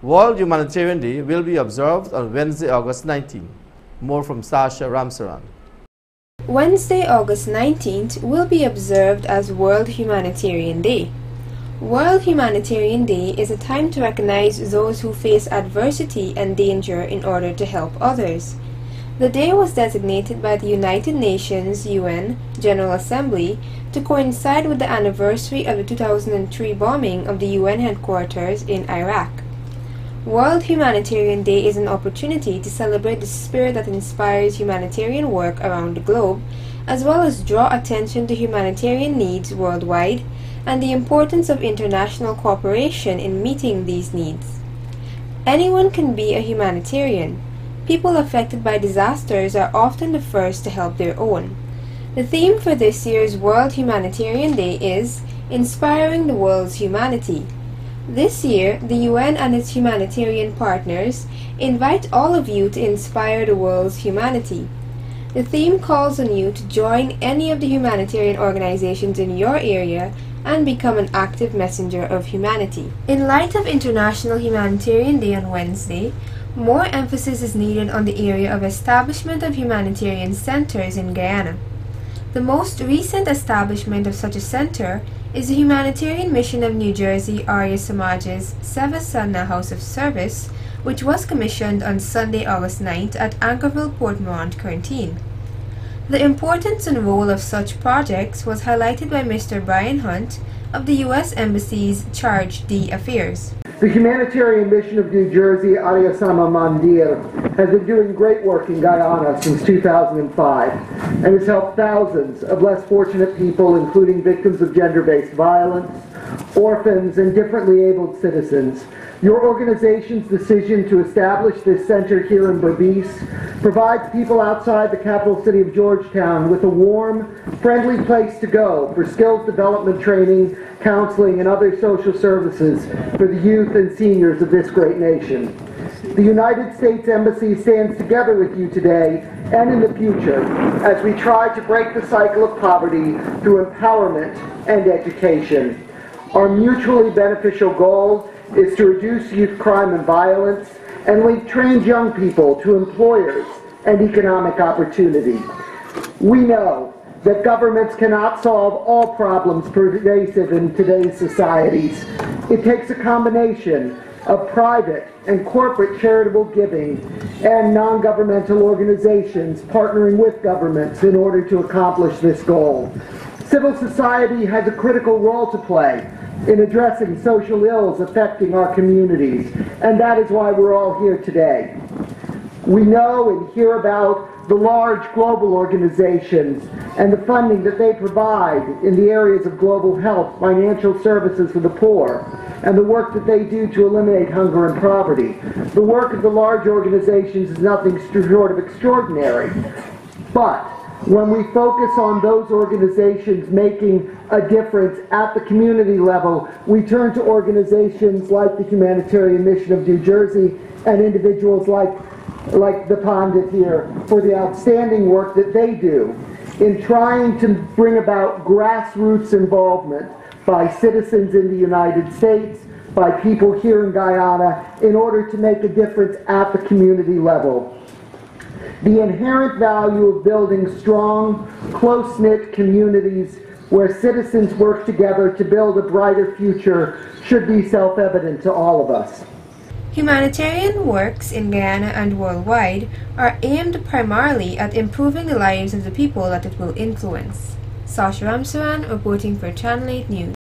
World Humanitarian Day will be observed on Wednesday, August 19. More from Sasha Ramsaran. Wednesday, August 19th will be observed as World Humanitarian Day. World Humanitarian Day is a time to recognize those who face adversity and danger in order to help others. The day was designated by the United Nations UN General Assembly to coincide with the anniversary of the 2003 bombing of the UN headquarters in Iraq. World Humanitarian Day is an opportunity to celebrate the spirit that inspires humanitarian work around the globe, as well as draw attention to humanitarian needs worldwide and the importance of international cooperation in meeting these needs. Anyone can be a humanitarian. People affected by disasters are often the first to help their own. The theme for this year's World Humanitarian Day is Inspiring the World's Humanity. This year, the UN and its humanitarian partners invite all of you to inspire the world's humanity. The theme calls on you to join any of the humanitarian organizations in your area and become an active messenger of humanity. In light of International Humanitarian Day on Wednesday, more emphasis is needed on the area of establishment of humanitarian centers in Guyana. The most recent establishment of such a center is the Humanitarian Mission of New Jersey Arya Samaj's Seva House of Service, which was commissioned on Sunday, August 9th at Ankerville, Port Mourant, Corentyne. The importance and role of such projects was highlighted by Mr. Bryan Hunt of the U.S. Embassy's Chargé d'Affaires. The Humanitarian Mission of New Jersey, Arya Samaj Mandir, has been doing great work in Guyana since 2005 and has helped thousands of less fortunate people, including victims of gender-based violence, orphans, and differently abled citizens. Your organization's decision to establish this center here in Berbice provides people outside the capital city of Georgetown with a warm, friendly place to go for skills development training, counseling, and other social services for the youth and seniors of this great nation. The United States Embassy stands together with you today and in the future as we try to break the cycle of poverty through empowerment and education. Our mutually beneficial goal is to reduce youth crime and violence and link trained young people to employers and economic opportunity. We know that governments cannot solve all problems pervasive in today's societies. It takes a combination of private and corporate charitable giving and non-governmental organizations partnering with governments in order to accomplish this goal. Civil society has a critical role to play in addressing social ills affecting our communities, and that is why we're all here today. We know and hear about the large global organizations and the funding that they provide in the areas of global health, financial services for the poor, and the work that they do to eliminate hunger and poverty. The work of the large organizations is nothing short of extraordinary. But when we focus on those organizations making a difference at the community level, we turn to organizations like the Humanitarian Mission of New Jersey and individuals like, like the Pandit here for the outstanding work that they do in trying to bring about grassroots involvement by citizens in the United States, by people here in Guyana, in order to make a difference at the community level. The inherent value of building strong, close-knit communities where citizens work together to build a brighter future should be self-evident to all of us. Humanitarian works in Guyana and worldwide are aimed primarily at improving the lives of the people that it will influence. Sasha Ramsaran reporting for Channel 8 News.